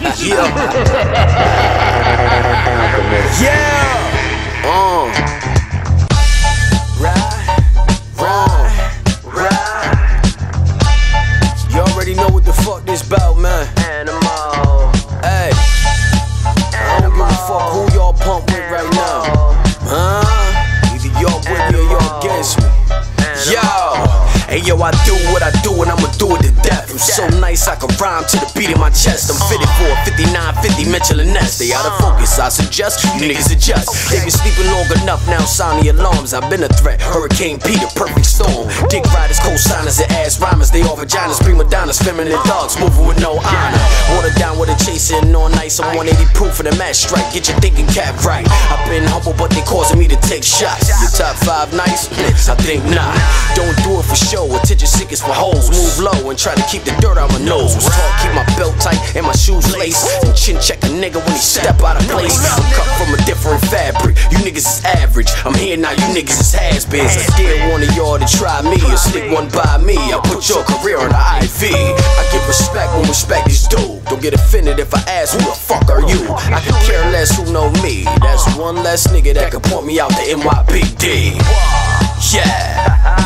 yeah. yeah. Uh. Right. Right. Right. You already know what the fuck this bout, man. Animal. Hey. I don't give a fuck who y'all pump with right now. Huh? Either y'all with me or y'all against me. Yo. Hey yo, I do what I do and I'ma do it to death. I'm so nice I can rhyme to the beat in my chest. I'm fitted for a uh. 5950 Mitchell and Ness. They out of uh. focus, I suggest you niggas adjust. They been sleeping long enough now, sound the alarms. I've been a threat. Hurricane Peter, perfect storm. Dick riders, co-signers, and ass rhymers. They all vaginas, prima donnas, feminine dogs, moving with no honor. A all night. I'm 180 proof for the match strike. Get your thinking cap right. I've been humble, but they causing me to take shots. Your top five nice? I think not. Don't do it for show. Attention seekers for hoes. Move low and try to keep the dirt out my nose. Taught keep my belt tight and my shoes laced. And chin check a nigga when he step out of place. I'm cut from a different fabric. You niggas is average. I'm here now. You niggas is has-beens. I dare one of y'all to try me or sneak one by me. I put your career on the IV. I give respect get offended if I ask who the fuck are you. I could care less who know me. That's one less nigga that could point me out to NYPD. Yeah.